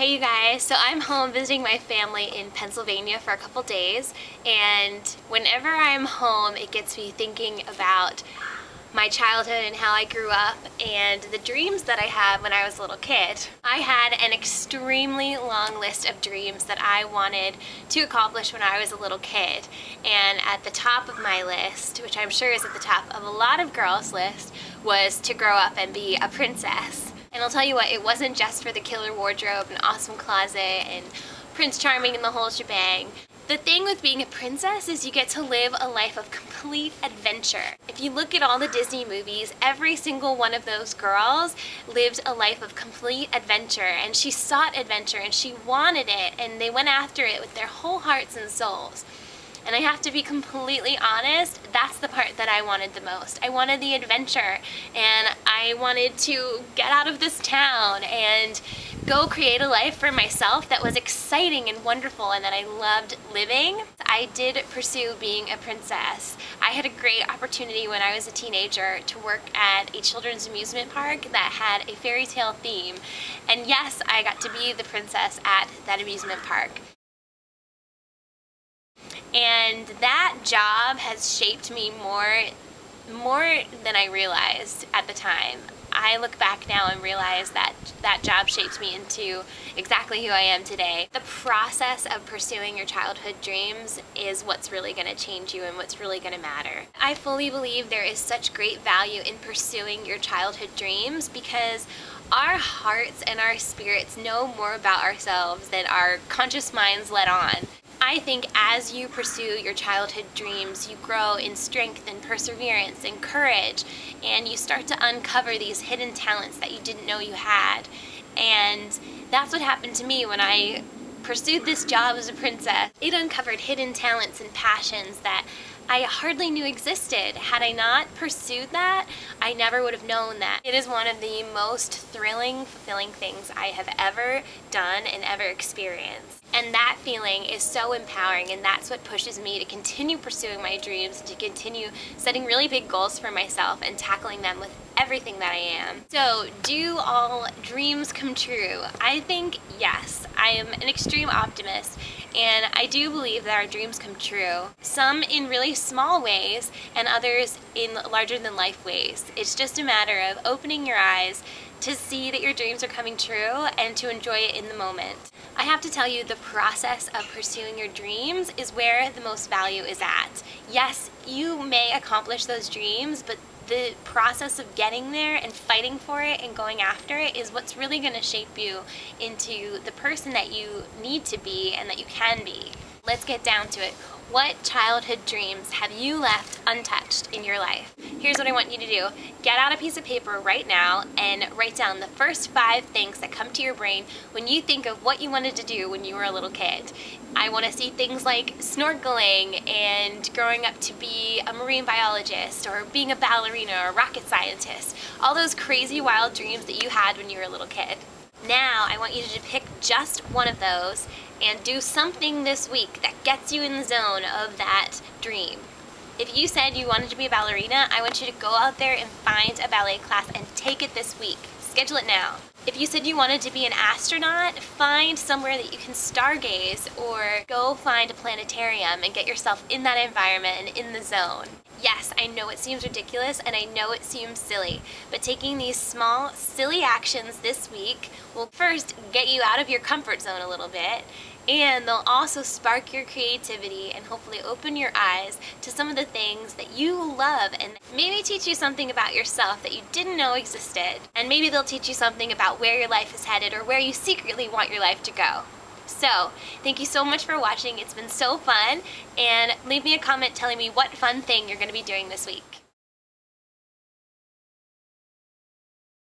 Hey you guys, so I'm home visiting my family in Pennsylvania for a couple days and whenever I'm home it gets me thinking about my childhood and how I grew up and the dreams that I had when I was a little kid. I had an extremely long list of dreams that I wanted to accomplish when I was a little kid and at the top of my list, which I'm sure is at the top of a lot of girls' list, was to grow up and be a princess. And I'll tell you what, it wasn't just for the killer wardrobe and awesome closet and Prince Charming and the whole shebang. The thing with being a princess is you get to live a life of complete adventure. If you look at all the Disney movies, every single one of those girls lived a life of complete adventure and she sought adventure and she wanted it and they went after it with their whole hearts and souls. And I have to be completely honest, that's the part that I wanted the most. I wanted the adventure and I wanted to get out of this town and go create a life for myself that was exciting and wonderful and that I loved living. I did pursue being a princess. I had a great opportunity when I was a teenager to work at a children's amusement park that had a fairy tale theme. And yes, I got to be the princess at that amusement park. And that job has shaped me more, more than I realized at the time. I look back now and realize that that job shaped me into exactly who I am today. The process of pursuing your childhood dreams is what's really going to change you and what's really going to matter. I fully believe there is such great value in pursuing your childhood dreams because our hearts and our spirits know more about ourselves than our conscious minds let on. I think as you pursue your childhood dreams, you grow in strength and perseverance and courage, and you start to uncover these hidden talents that you didn't know you had. And that's what happened to me when I pursued this job as a princess. It uncovered hidden talents and passions that I hardly knew existed. Had I not pursued that, I never would have known that. It is one of the most thrilling, fulfilling things I have ever done and ever experienced. And that feeling is so empowering and that's what pushes me to continue pursuing my dreams, to continue setting really big goals for myself and tackling them with everything that I am. So do all dreams come true? I think yes. I am an extreme optimist and I do believe that our dreams come true. Some in really small ways and others in larger than life ways. It's just a matter of opening your eyes to see that your dreams are coming true and to enjoy it in the moment. I have to tell you the process of pursuing your dreams is where the most value is at. Yes, you may accomplish those dreams, but the process of getting there and fighting for it and going after it is what's really going to shape you into the person that you need to be and that you can be. Let's get down to it. What childhood dreams have you left untouched in your life? Here's what I want you to do. Get out a piece of paper right now and write down the first five things that come to your brain when you think of what you wanted to do when you were a little kid. I want to see things like snorkeling and growing up to be a marine biologist or being a ballerina or a rocket scientist. All those crazy wild dreams that you had when you were a little kid. Now I want you to pick just one of those and do something this week that gets you in the zone of that dream. If you said you wanted to be a ballerina, I want you to go out there and find a ballet class and take it this week. Schedule it now. If you said you wanted to be an astronaut, find somewhere that you can stargaze or go find a planetarium and get yourself in that environment and in the zone. Yes, I know it seems ridiculous and I know it seems silly, but taking these small, silly actions this week will first get you out of your comfort zone a little bit, and they'll also spark your creativity and hopefully open your eyes to some of the things that you love and maybe teach you something about yourself that you didn't know existed. And maybe they'll teach you something about where your life is headed or where you secretly want your life to go. So, thank you so much for watching. It's been so fun. And leave me a comment telling me what fun thing you're going to be doing this week.